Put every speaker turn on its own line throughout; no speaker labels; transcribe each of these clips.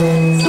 Thank you.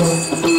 Música